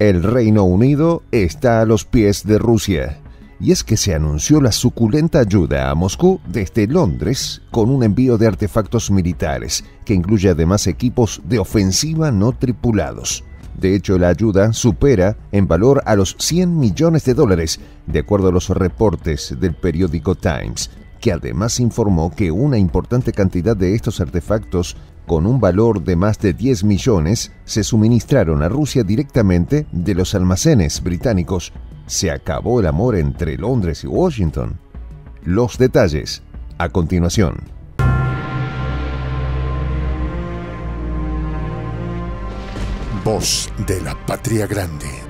El Reino Unido está a los pies de Rusia. Y es que se anunció la suculenta ayuda a Moscú desde Londres con un envío de artefactos militares, que incluye además equipos de ofensiva no tripulados. De hecho, la ayuda supera en valor a los 100 millones de dólares, de acuerdo a los reportes del periódico Times, que además informó que una importante cantidad de estos artefactos con un valor de más de 10 millones, se suministraron a Rusia directamente de los almacenes británicos. Se acabó el amor entre Londres y Washington. Los detalles, a continuación. Voz de la Patria Grande.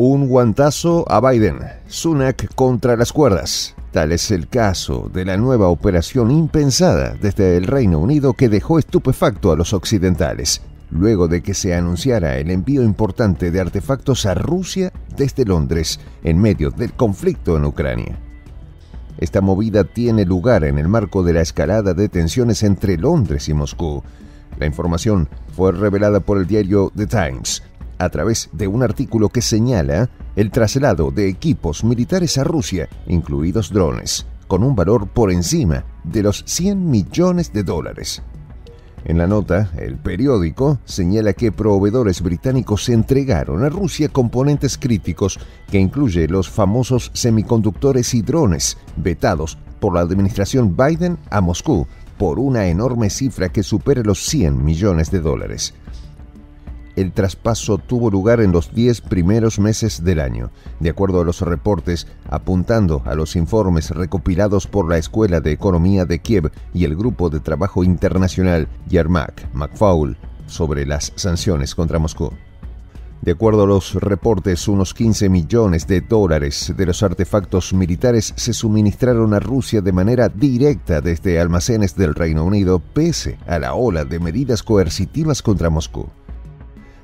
Un guantazo a Biden. Sunak contra las cuerdas. Tal es el caso de la nueva operación impensada desde el Reino Unido que dejó estupefacto a los occidentales, luego de que se anunciara el envío importante de artefactos a Rusia desde Londres en medio del conflicto en Ucrania. Esta movida tiene lugar en el marco de la escalada de tensiones entre Londres y Moscú. La información fue revelada por el diario The Times, a través de un artículo que señala el traslado de equipos militares a Rusia, incluidos drones, con un valor por encima de los 100 millones de dólares. En la nota, el periódico señala que proveedores británicos entregaron a Rusia componentes críticos que incluye los famosos semiconductores y drones vetados por la administración Biden a Moscú por una enorme cifra que supera los 100 millones de dólares el traspaso tuvo lugar en los 10 primeros meses del año, de acuerdo a los reportes, apuntando a los informes recopilados por la Escuela de Economía de Kiev y el Grupo de Trabajo Internacional Yermak McFaul sobre las sanciones contra Moscú. De acuerdo a los reportes, unos 15 millones de dólares de los artefactos militares se suministraron a Rusia de manera directa desde almacenes del Reino Unido, pese a la ola de medidas coercitivas contra Moscú.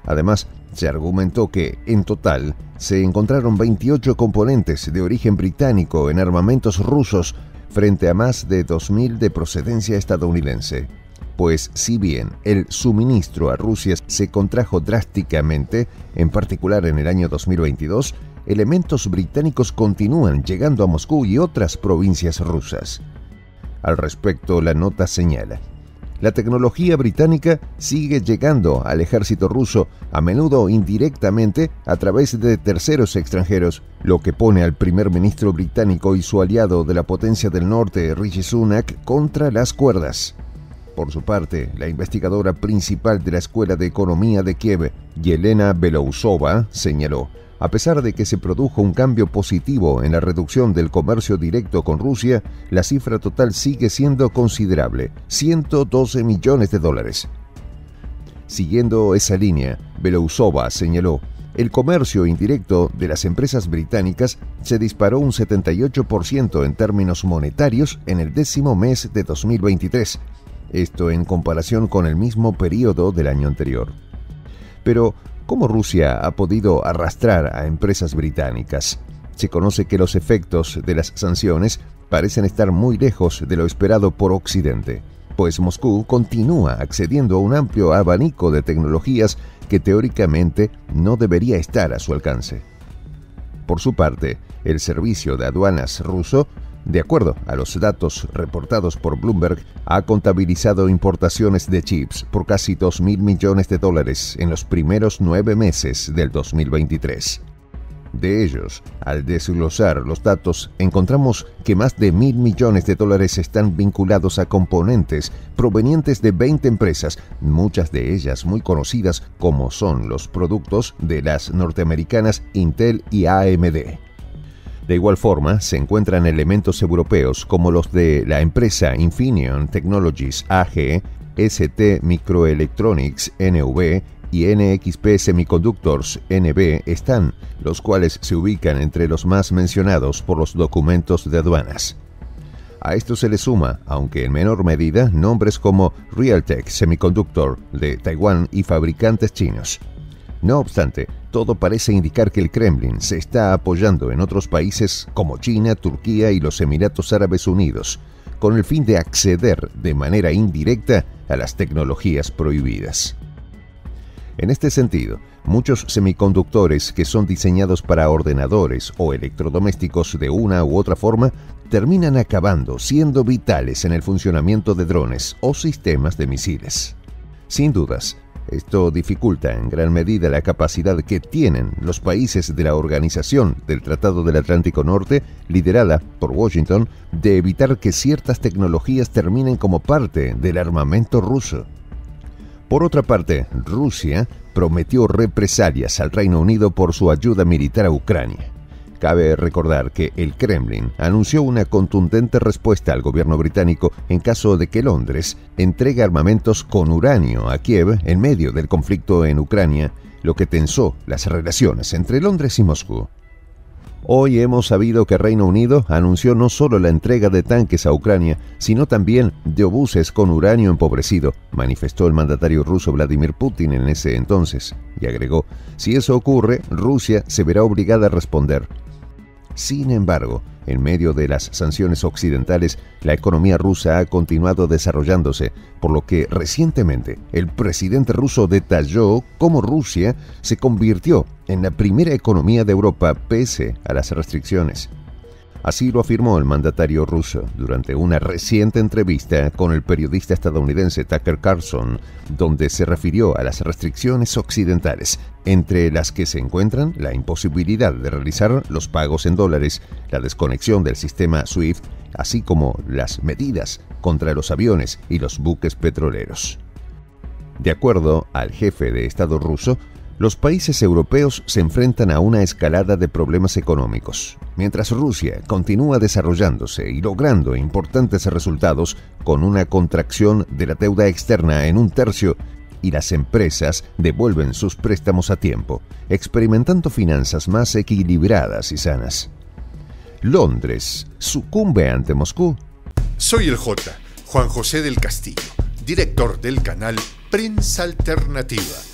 Además, se argumentó que, en total, se encontraron 28 componentes de origen británico en armamentos rusos frente a más de 2.000 de procedencia estadounidense. Pues si bien el suministro a Rusia se contrajo drásticamente, en particular en el año 2022, elementos británicos continúan llegando a Moscú y otras provincias rusas. Al respecto, la nota señala la tecnología británica sigue llegando al ejército ruso, a menudo indirectamente a través de terceros extranjeros, lo que pone al primer ministro británico y su aliado de la potencia del norte, Rishi Sunak, contra las cuerdas. Por su parte, la investigadora principal de la Escuela de Economía de Kiev, Yelena Belousova, señaló a pesar de que se produjo un cambio positivo en la reducción del comercio directo con Rusia, la cifra total sigue siendo considerable, 112 millones de dólares. Siguiendo esa línea, Belousova señaló, el comercio indirecto de las empresas británicas se disparó un 78% en términos monetarios en el décimo mes de 2023, esto en comparación con el mismo periodo del año anterior. Pero, ¿Cómo Rusia ha podido arrastrar a empresas británicas? Se conoce que los efectos de las sanciones parecen estar muy lejos de lo esperado por Occidente, pues Moscú continúa accediendo a un amplio abanico de tecnologías que teóricamente no debería estar a su alcance. Por su parte, el servicio de aduanas ruso de acuerdo a los datos reportados por Bloomberg, ha contabilizado importaciones de chips por casi 2 mil millones de dólares en los primeros nueve meses del 2023. De ellos, al desglosar los datos, encontramos que más de mil millones de dólares están vinculados a componentes provenientes de 20 empresas, muchas de ellas muy conocidas como son los productos de las norteamericanas Intel y AMD. De igual forma, se encuentran elementos europeos como los de la empresa Infineon Technologies AG, ST Microelectronics NV y NXP Semiconductors NB están, los cuales se ubican entre los más mencionados por los documentos de aduanas. A esto se le suma, aunque en menor medida, nombres como Realtek Semiconductor de Taiwán y fabricantes chinos. No obstante, todo parece indicar que el Kremlin se está apoyando en otros países como China, Turquía y los Emiratos Árabes Unidos, con el fin de acceder de manera indirecta a las tecnologías prohibidas. En este sentido, Muchos semiconductores que son diseñados para ordenadores o electrodomésticos de una u otra forma terminan acabando siendo vitales en el funcionamiento de drones o sistemas de misiles. Sin dudas, esto dificulta en gran medida la capacidad que tienen los países de la Organización del Tratado del Atlántico Norte, liderada por Washington, de evitar que ciertas tecnologías terminen como parte del armamento ruso. Por otra parte, Rusia prometió represalias al Reino Unido por su ayuda militar a Ucrania. Cabe recordar que el Kremlin anunció una contundente respuesta al gobierno británico en caso de que Londres entregue armamentos con uranio a Kiev en medio del conflicto en Ucrania, lo que tensó las relaciones entre Londres y Moscú. Hoy hemos sabido que Reino Unido anunció no solo la entrega de tanques a Ucrania, sino también de obuses con uranio empobrecido, manifestó el mandatario ruso Vladimir Putin en ese entonces, y agregó, si eso ocurre, Rusia se verá obligada a responder. Sin embargo, en medio de las sanciones occidentales, la economía rusa ha continuado desarrollándose, por lo que recientemente el presidente ruso detalló cómo Rusia se convirtió en la primera economía de Europa pese a las restricciones. Así lo afirmó el mandatario ruso durante una reciente entrevista con el periodista estadounidense Tucker Carlson, donde se refirió a las restricciones occidentales, entre las que se encuentran la imposibilidad de realizar los pagos en dólares, la desconexión del sistema SWIFT, así como las medidas contra los aviones y los buques petroleros. De acuerdo al jefe de Estado ruso, los países europeos se enfrentan a una escalada de problemas económicos, mientras Rusia continúa desarrollándose y logrando importantes resultados con una contracción de la deuda externa en un tercio y las empresas devuelven sus préstamos a tiempo, experimentando finanzas más equilibradas y sanas. Londres sucumbe ante Moscú. Soy el J, Juan José del Castillo, director del canal Prensa Alternativa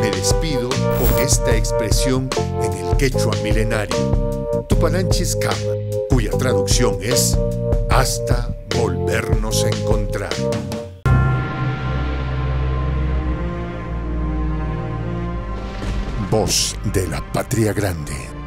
me despido con esta expresión en el quechua milenario, Tupananchis Kama, cuya traducción es hasta volvernos a encontrar. Voz de la Patria Grande.